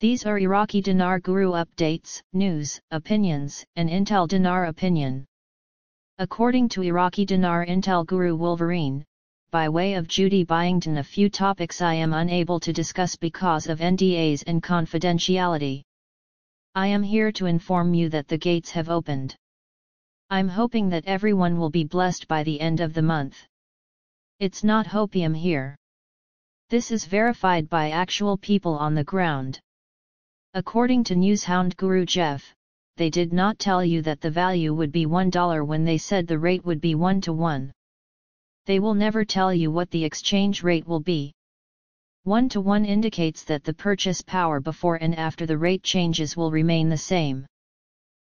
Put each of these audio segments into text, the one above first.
These are Iraqi Dinar Guru updates, news, opinions, and Intel Dinar opinion. According to Iraqi Dinar Intel Guru Wolverine, by way of Judy Byington a few topics I am unable to discuss because of NDAs and confidentiality. I am here to inform you that the gates have opened. I'm hoping that everyone will be blessed by the end of the month. It's not hopium here. This is verified by actual people on the ground. According to Newshound Guru Jeff, they did not tell you that the value would be $1 when they said the rate would be 1 to 1. They will never tell you what the exchange rate will be. 1 to 1 indicates that the purchase power before and after the rate changes will remain the same.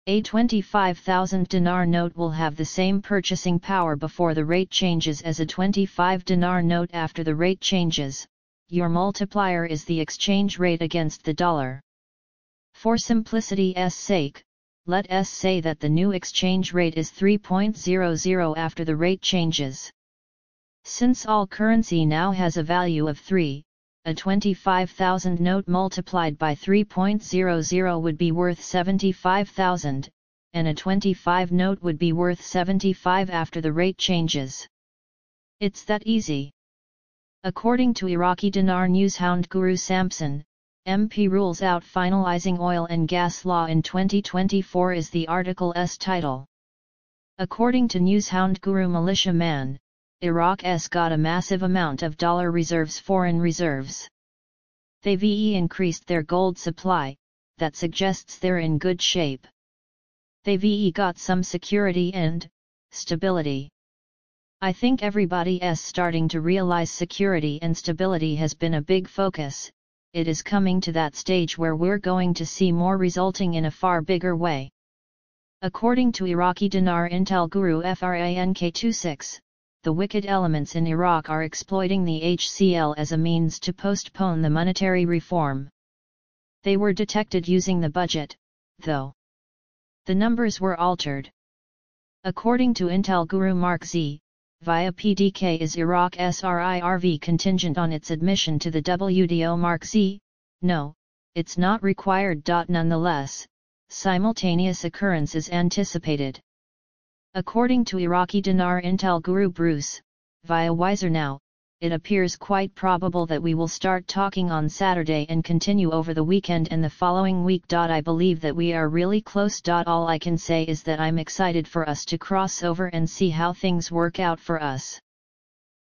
A 25,000 dinar note will have the same purchasing power before the rate changes as a 25 dinar note after the rate changes, your multiplier is the exchange rate against the dollar. For simplicity's sake, let us say that the new exchange rate is 3.00 after the rate changes. Since all currency now has a value of 3, a 25,000 note multiplied by 3.00 would be worth 75,000, and a 25 note would be worth 75 after the rate changes. It's that easy. According to Iraqi dinar newshound Guru Samson, MP rules out finalizing oil and gas law in 2024 is the article's title. According to Newshound Guru Militia Man, Iraq's got a massive amount of dollar reserves foreign reserves. They VE increased their gold supply, that suggests they're in good shape. They VE got some security and stability. I think everybody's starting to realize security and stability has been a big focus, it is coming to that stage where we're going to see more resulting in a far bigger way. According to Iraqi Dinar Intel Guru FRANK26, the wicked elements in Iraq are exploiting the HCL as a means to postpone the monetary reform. They were detected using the budget, though. The numbers were altered. According to Intel Guru Mark Z, via PDK is Iraq SRIRV contingent on its admission to the WTO Mark Z? No, it's not required. Nonetheless, simultaneous occurrence is anticipated. According to Iraqi Dinar Intel Guru Bruce, via Wiser Now, it appears quite probable that we will start talking on Saturday and continue over the weekend and the following week. I believe that we are really close. All I can say is that I'm excited for us to cross over and see how things work out for us.